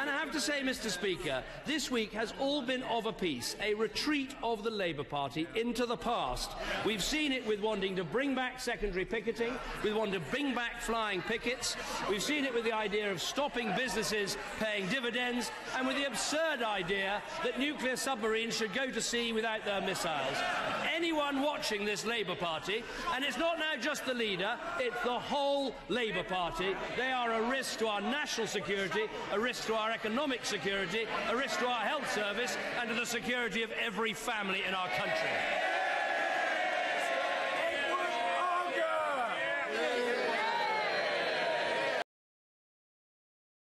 And I have to say, Mr. Speaker, this week has all been of a piece, a retreat of the Labour Party into the past. We've seen it with wanting to bring back secondary picketing, with wanting to bring back flying pickets. We've seen it with the idea of stopping businesses paying dividends, and with the absurd idea that nuclear submarines should go to sea without their missiles. Anyone watching this Labour Party, and it's not now just the leader, it's the whole Labour Party, they are a risk to our national security, a risk to our economic security, a risk to our health service, and to the security of every family in our country.